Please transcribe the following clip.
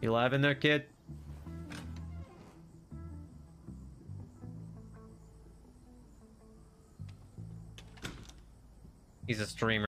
You alive in there, kid? He's a streamer.